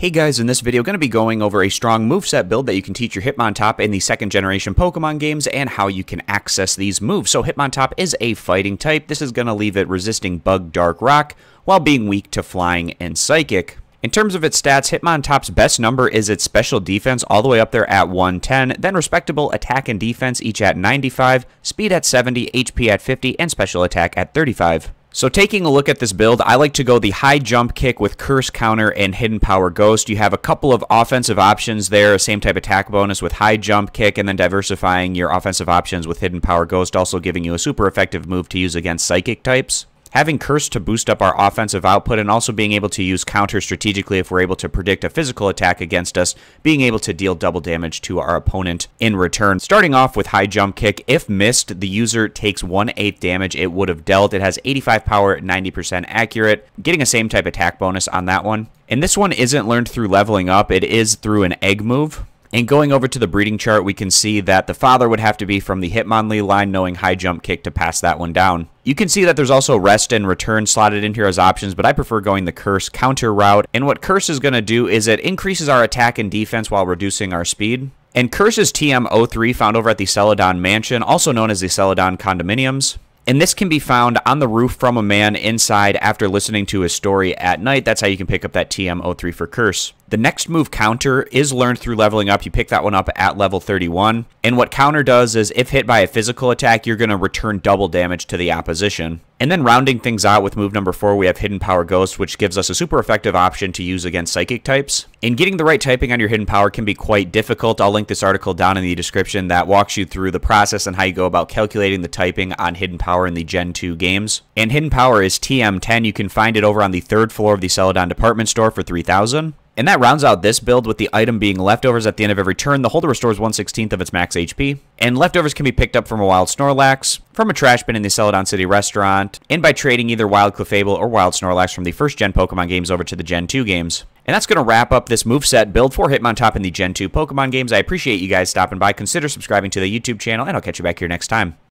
Hey guys, in this video, going to be going over a strong moveset build that you can teach your Hitmontop in the second generation Pokemon games and how you can access these moves. So Hitmontop is a fighting type. This is going to leave it resisting Bug, Dark, Rock, while being weak to Flying and Psychic. In terms of its stats, Hitmontop's best number is its special defense all the way up there at 110, then respectable attack and defense each at 95, speed at 70, HP at 50, and special attack at 35. So taking a look at this build, I like to go the high jump kick with curse counter and hidden power ghost. You have a couple of offensive options there, same type attack bonus with high jump kick and then diversifying your offensive options with hidden power ghost, also giving you a super effective move to use against psychic types. Having Curse to boost up our offensive output and also being able to use counter strategically if we're able to predict a physical attack against us, being able to deal double damage to our opponent in return. Starting off with High Jump Kick, if missed, the user takes 1 8 damage it would have dealt. It has 85 power, 90% accurate, getting a same type attack bonus on that one. And this one isn't learned through leveling up, it is through an egg move. And going over to the breeding chart, we can see that the father would have to be from the Hitmonlee line, knowing high jump kick to pass that one down. You can see that there's also rest and return slotted in here as options, but I prefer going the curse counter route. And what curse is going to do is it increases our attack and defense while reducing our speed. And Curse's TM03 found over at the Celadon Mansion, also known as the Celadon Condominiums. And this can be found on the roof from a man inside after listening to his story at night. That's how you can pick up that TM03 for Curse. The next move counter is learned through leveling up. You pick that one up at level 31. And what counter does is if hit by a physical attack, you're going to return double damage to the opposition. And then rounding things out with move number 4, we have Hidden Power Ghost, which gives us a super effective option to use against psychic types. And getting the right typing on your Hidden Power can be quite difficult. I'll link this article down in the description that walks you through the process and how you go about calculating the typing on Hidden Power in the Gen 2 games. And Hidden Power is TM10. You can find it over on the third floor of the Celadon department store for 3000 and that rounds out this build with the item being leftovers at the end of every turn. The holder restores 1 16th of its max HP. And leftovers can be picked up from a Wild Snorlax, from a trash bin in the Celadon City restaurant, and by trading either Wild Clefable or Wild Snorlax from the first gen Pokemon games over to the Gen 2 games. And that's going to wrap up this moveset build for Hitmontop in the Gen 2 Pokemon games. I appreciate you guys stopping by. Consider subscribing to the YouTube channel, and I'll catch you back here next time.